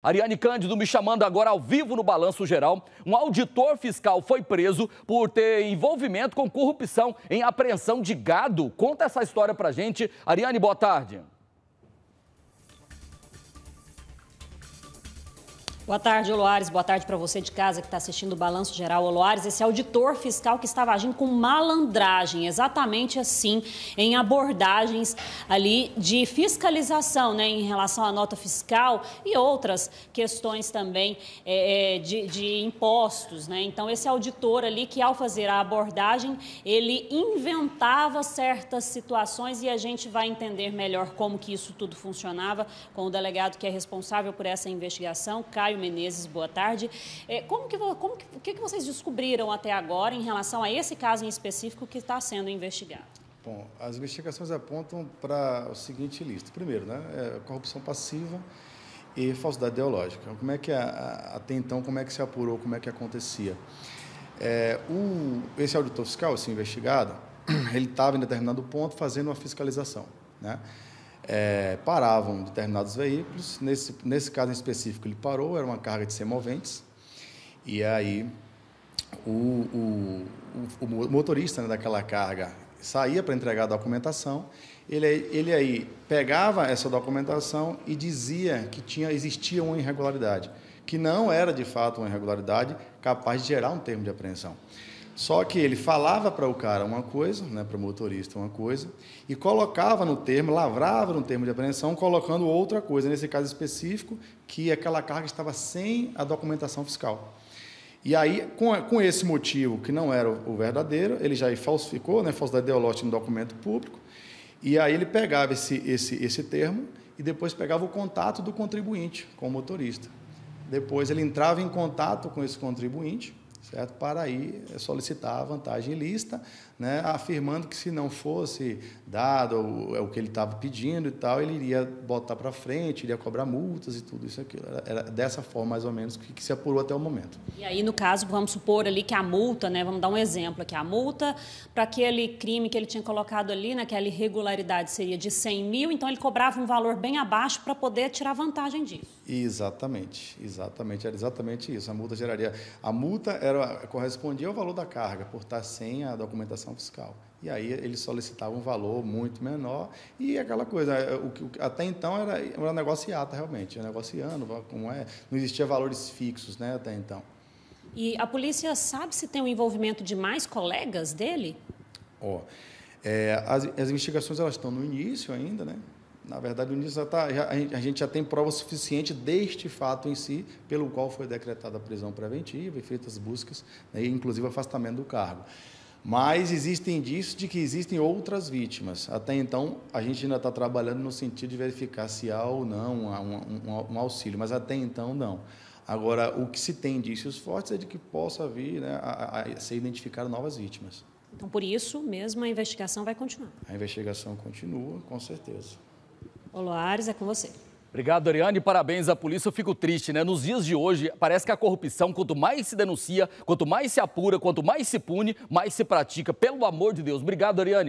Ariane Cândido me chamando agora ao vivo no Balanço Geral. Um auditor fiscal foi preso por ter envolvimento com corrupção em apreensão de gado. Conta essa história pra gente. Ariane, boa tarde. Boa tarde, Oloares. Boa tarde para você de casa que está assistindo o Balanço Geral. Oloares, esse auditor fiscal que estava agindo com malandragem, exatamente assim, em abordagens ali de fiscalização, né, em relação à nota fiscal e outras questões também é, de, de impostos, né. Então, esse auditor ali que, ao fazer a abordagem, ele inventava certas situações e a gente vai entender melhor como que isso tudo funcionava com o delegado que é responsável por essa investigação, Caio Menezes, boa tarde. É, como que, como que, o que vocês descobriram até agora em relação a esse caso em específico que está sendo investigado? Bom, as investigações apontam para o seguinte lista. Primeiro, né, é corrupção passiva e falsidade ideológica. Como é que, a, até então, como é que se apurou, como é que acontecia? É, o, esse auditor fiscal, esse investigado, ele estava em determinado ponto fazendo uma fiscalização, né? É, paravam determinados veículos. Nesse, nesse caso em específico, ele parou, era uma carga de semoventes. E aí o, o, o, o motorista né, daquela carga saía para entregar a documentação. Ele, ele aí pegava essa documentação e dizia que tinha, existia uma irregularidade, que não era de fato uma irregularidade capaz de gerar um termo de apreensão. Só que ele falava para o cara uma coisa, né, para o motorista uma coisa, e colocava no termo, lavrava no termo de apreensão, colocando outra coisa, nesse caso específico, que aquela carga estava sem a documentação fiscal. E aí, com, com esse motivo, que não era o, verdadeiro, ele já falsificou, né, falsidade ideológica no documento público, e aí ele pegava esse, esse, esse termo e depois pegava o contato do contribuinte com o motorista. Depois ele entrava em contato com esse contribuinte, certo? Para aí solicitar a vantagem ilícita, né? afirmando que se não fosse dado o, é o que ele estava pedindo e tal, ele iria botar para frente, iria cobrar multas e tudo isso aquilo. Era dessa forma, mais ou menos, que, que, se apurou até o momento. E aí, no caso, vamos supor ali que a multa, né? vamos dar um exemplo aqui, a multa para aquele crime que ele tinha colocado ali, naquela irregularidade, seria de 100 mil, então ele cobrava um valor bem abaixo para poder tirar vantagem disso. Exatamente, exatamente, era exatamente isso. A multa geraria... A multa era correspondia ao valor da carga, por estar sem a documentação fiscal. E aí eles solicitavam um valor muito menor e aquela coisa, é, o que até então era, era negociata realmente, negociando, como é, não existia valores fixos né, até então. E a polícia sabe se tem o um envolvimento de mais colegas dele? Ó, oh, é, as, as investigações elas estão no início ainda, né? Na verdade, o já tá, já, a gente já tem prova suficiente deste fato em si, pelo qual foi decretada a prisão preventiva e feitas buscas, né, inclusive afastamento do cargo. Mas existem indícios de que existem outras vítimas. Até então, a gente ainda está trabalhando no sentido de verificar se há ou não um, um, um auxílio, mas até então não. Agora, o que se tem indícios fortes é de que possa vir né, a, a ser identificado novas vítimas. Então, por isso mesmo, a investigação vai continuar. A investigação continua, com certeza. Oloares, é com você. Obrigado, Ariane. Parabéns à polícia. Eu fico triste, né? Nos dias de hoje, parece que a corrupção, quanto mais se denuncia, quanto mais se apura, quanto mais se pune, mais se pratica. Pelo amor de Deus. Obrigado, Ariane.